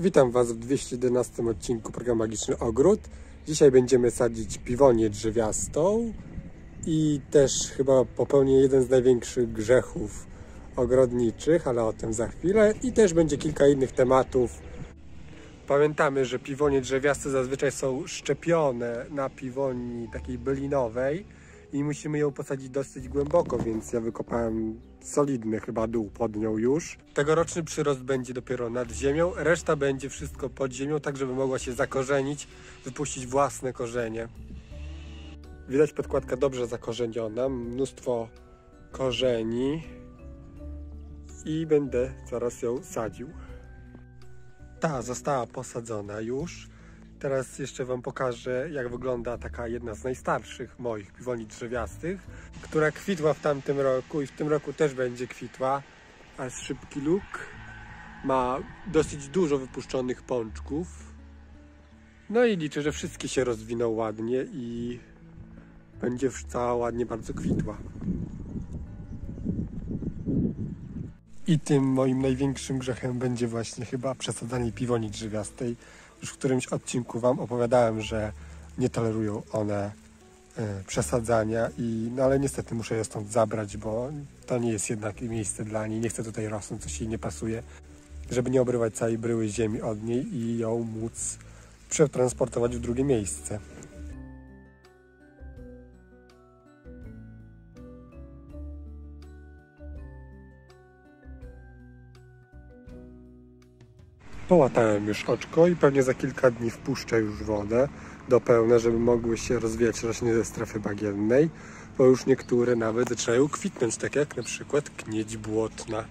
Witam Was w 211 odcinku programu Magiczny Ogród. Dzisiaj będziemy sadzić piwonię drzewiastą i też chyba popełnię jeden z największych grzechów ogrodniczych, ale o tym za chwilę. I też będzie kilka innych tematów. Pamiętamy, że piwonie drzewiaste zazwyczaj są szczepione na piwoni takiej bylinowej i musimy ją posadzić dosyć głęboko, więc ja wykopałem solidny chyba dół pod nią już. Tegoroczny przyrost będzie dopiero nad ziemią, reszta będzie wszystko pod ziemią, tak żeby mogła się zakorzenić, wypuścić własne korzenie. Widać podkładka dobrze zakorzeniona, mnóstwo korzeni i będę zaraz ją sadził. Ta została posadzona już. Teraz jeszcze Wam pokażę, jak wygląda taka jedna z najstarszych moich piwoni drzewiastych, która kwitła w tamtym roku i w tym roku też będzie kwitła. Aż szybki luk. Ma dosyć dużo wypuszczonych pączków. No i liczę, że wszystkie się rozwiną ładnie i będzie cała ładnie bardzo kwitła. I tym moim największym grzechem będzie właśnie chyba przesadzanie piwoni drzewiastej. Już w którymś odcinku Wam opowiadałem, że nie tolerują one y, przesadzania, i, no ale niestety muszę je stąd zabrać, bo to nie jest jednak miejsce dla niej. Nie chcę tutaj rosnąć, coś jej nie pasuje, żeby nie obrywać całej bryły ziemi od niej i ją móc przetransportować w drugie miejsce. Połatałem już oczko i pewnie za kilka dni wpuszczę już wodę do pełna, żeby mogły się rozwijać rośliny ze strefy bagiennej, bo już niektóre nawet zaczynają kwitnąć, tak jak na przykład knieć błotna.